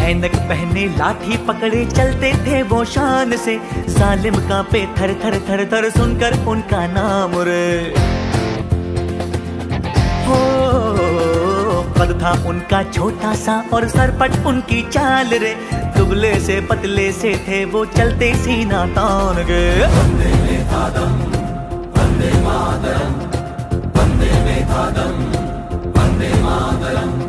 ऐनक पहने लाठी पकड़े चलते थे वो शान से। सालिम का पे थर थर थर थर सुनकर उनका नाम रे हो कद था उनका छोटा सा और सरपट उनकी चाल रे। दुबले से पतले से थे वो चलते सीना तान गए वंदे में वंदे मातरम वंदे मातरम।